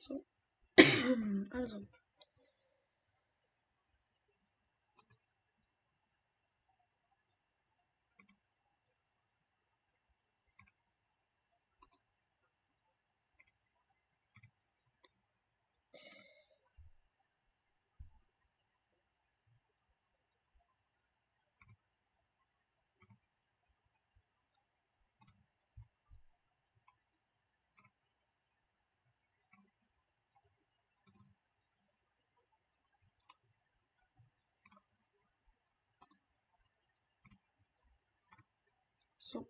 So. Mhm, also. sub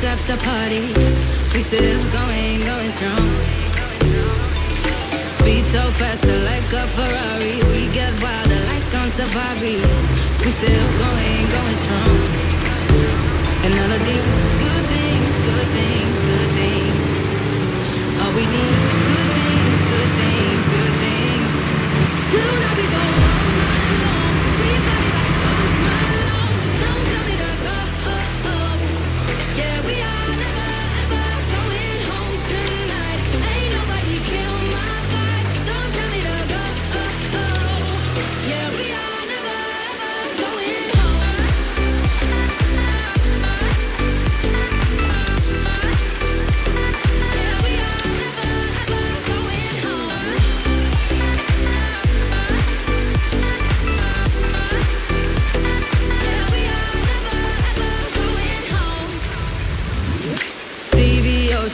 this after party. We still going, going strong. Speed so fast, like a Ferrari. We get wilder, like on safari. We still going, going strong. And all of these good things, good things, good things. All we need, good things, good things, good things. Tonight we go all on,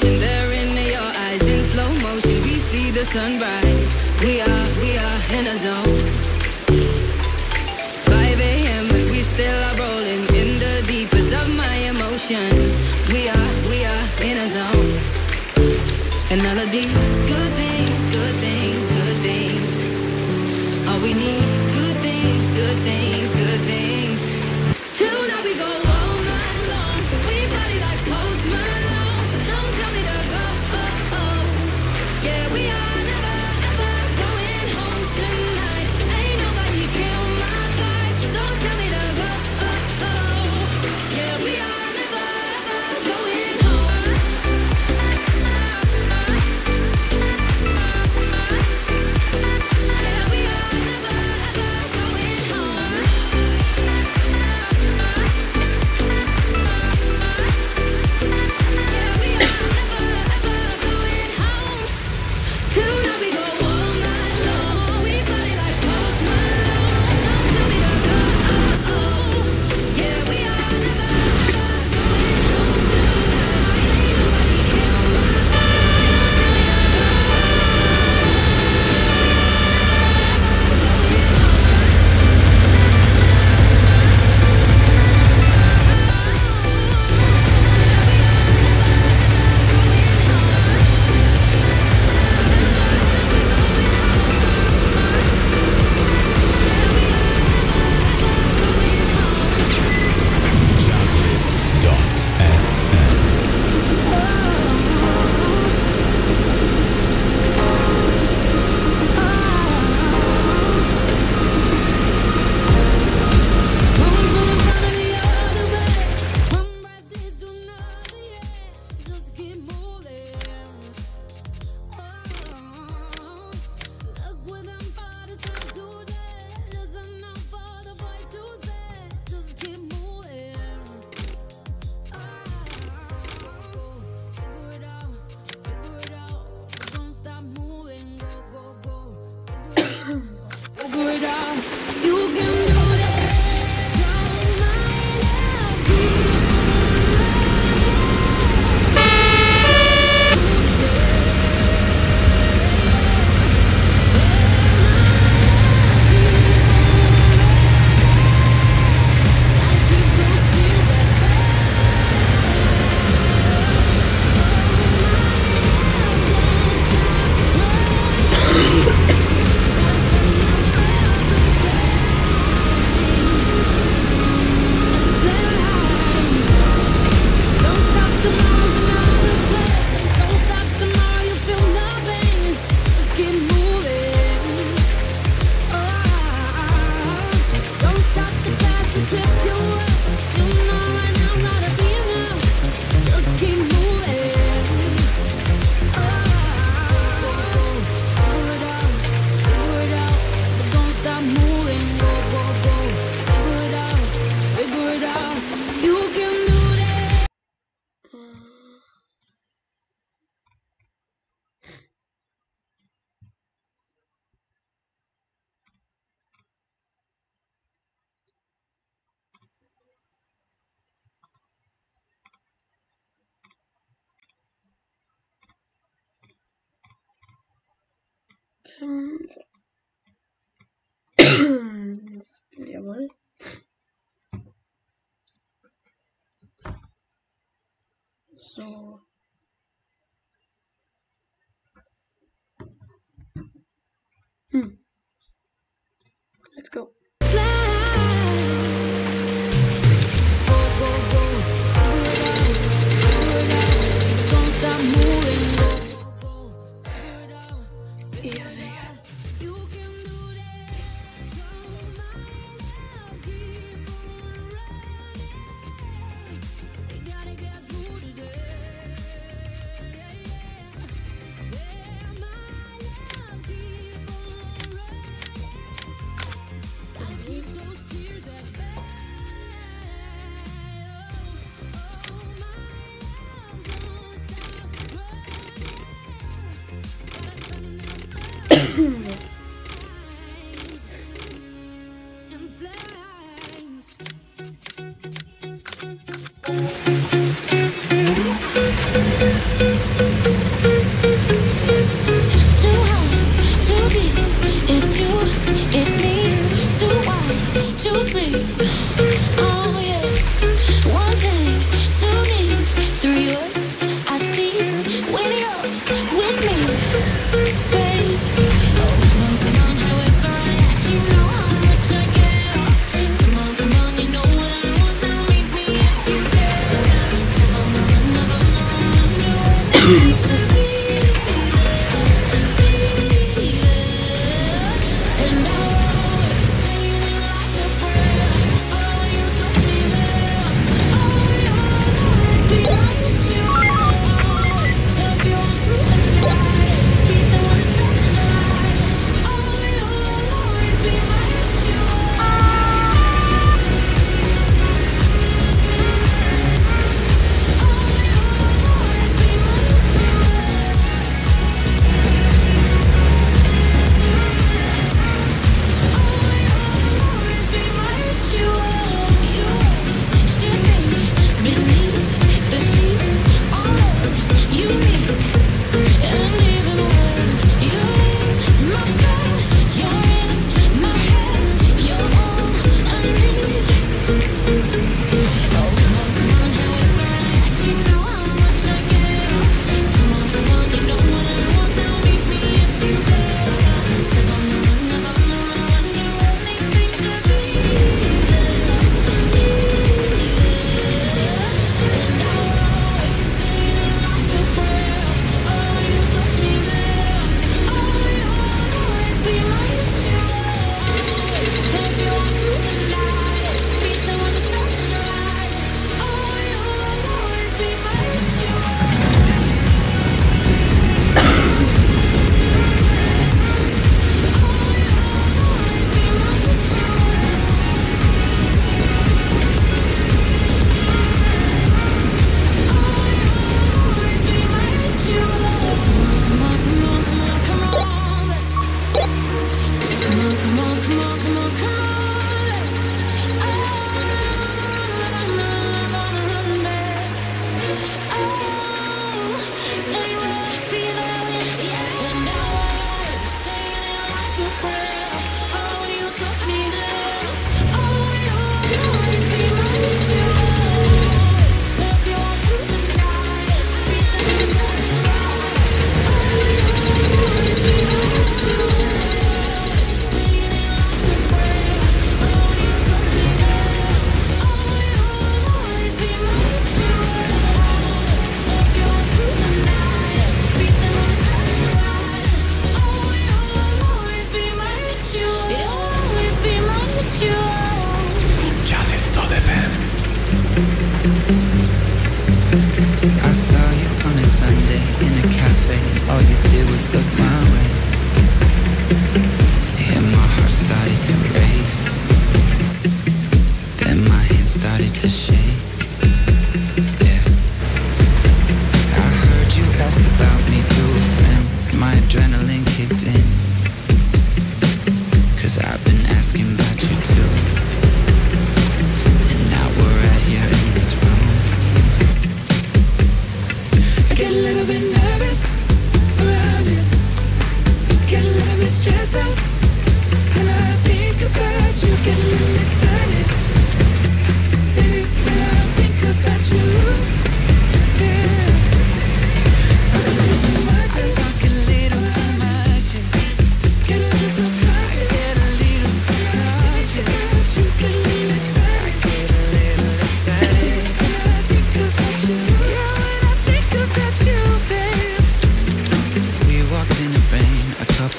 And there in your eyes in slow motion we see the sunrise. We are, we are in a zone. 5 a.m. and we still are rolling in the deepest of my emotions. We are, we are in a zone. And all of these good things, good things, good things. All we need, good things, good things, good things. moving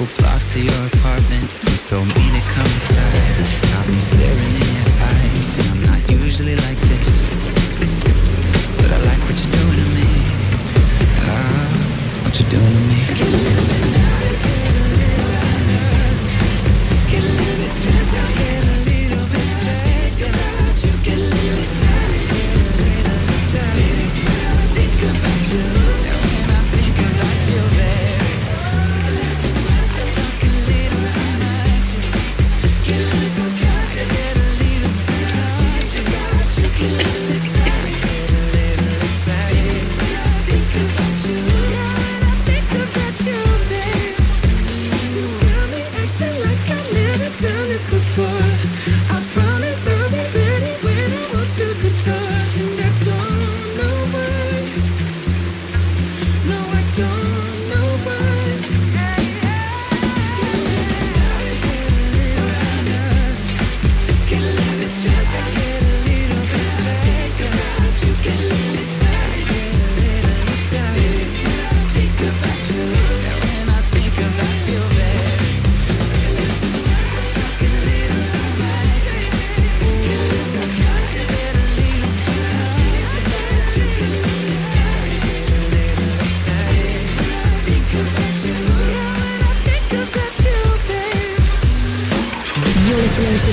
couple blocks to your apartment. You told me to come inside. I'll be staring in your eyes, and I'm not usually like this.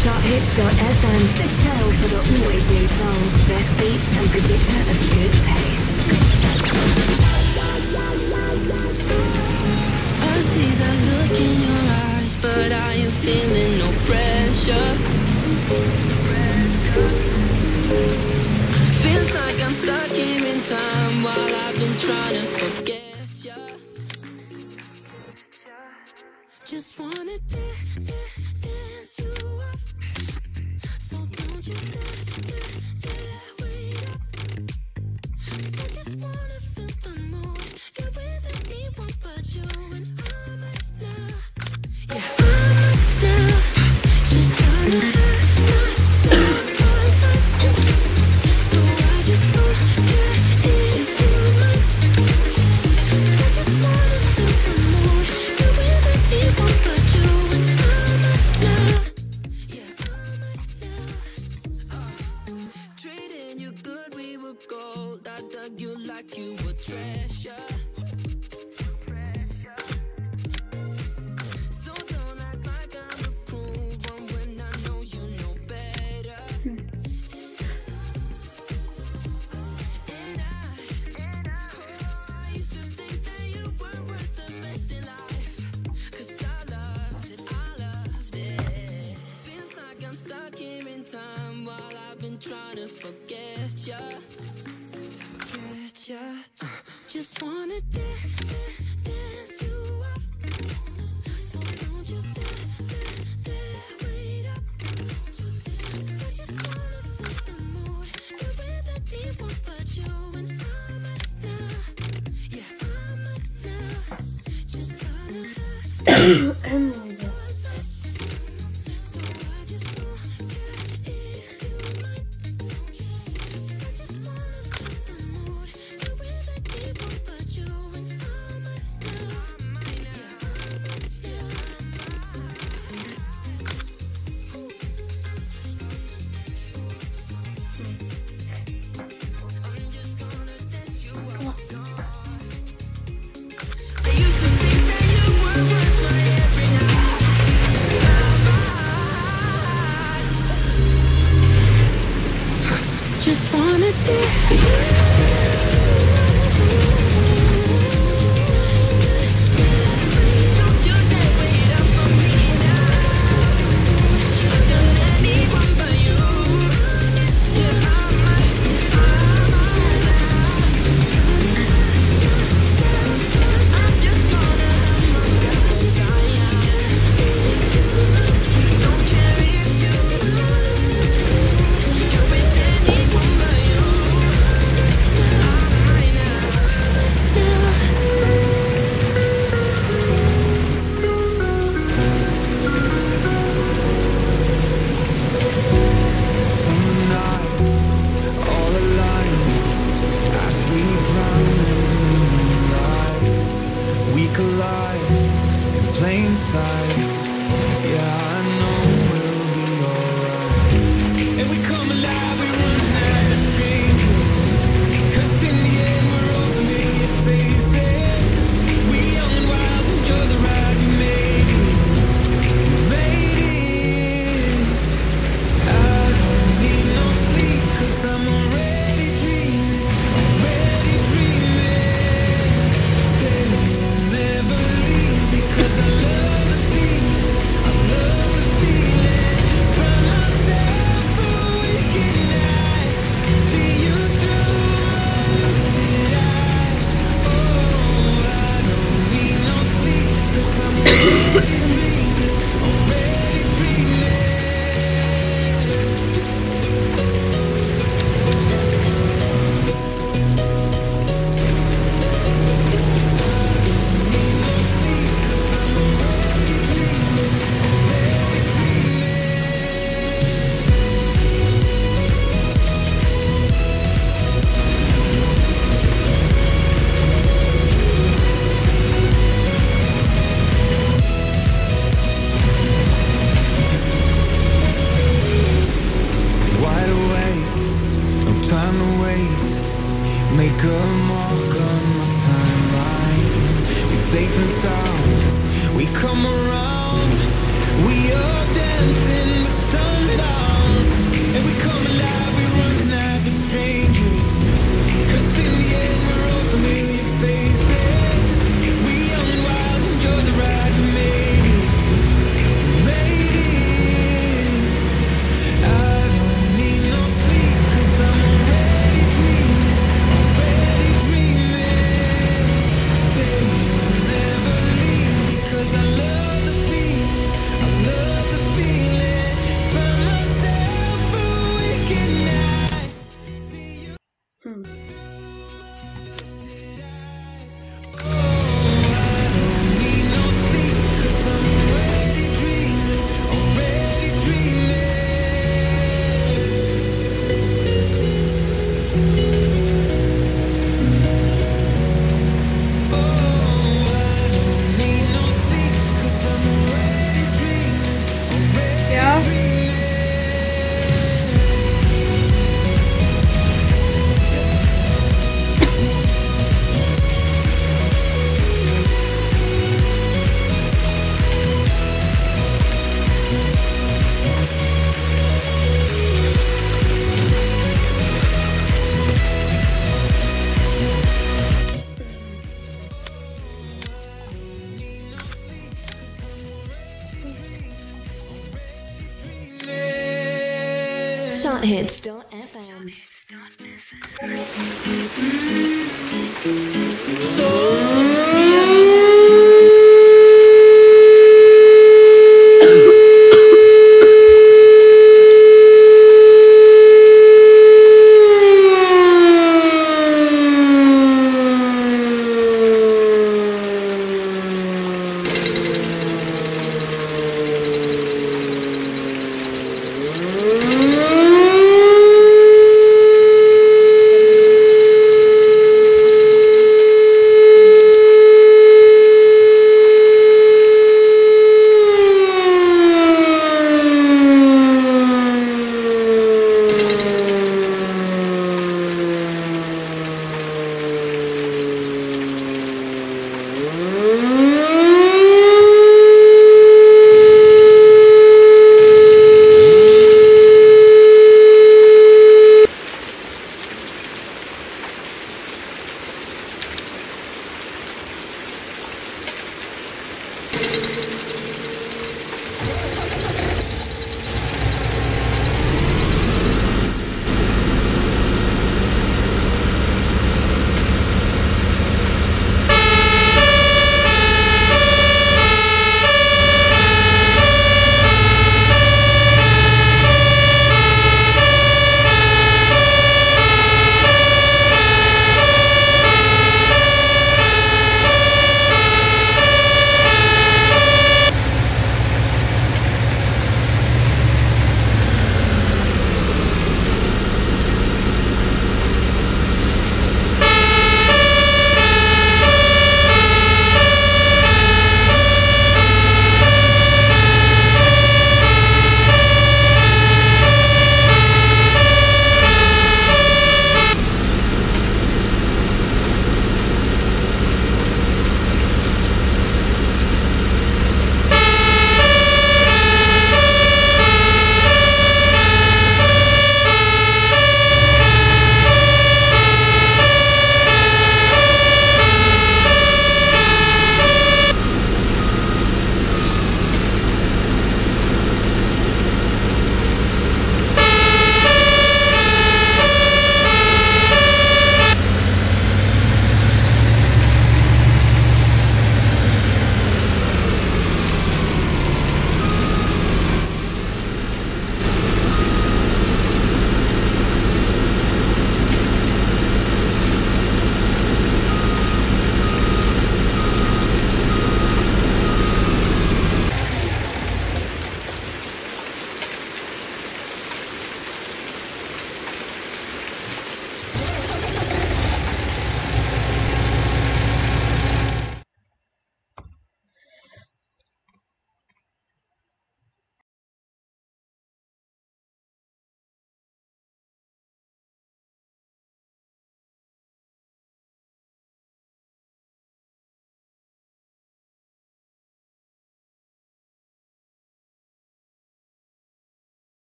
sharphits.fm, the channel for the always new songs, best beats, and predictor of good taste. I see that look in your eyes, but I am feeling no pressure. Feels like I'm stuck here in time while I've been trying to forget.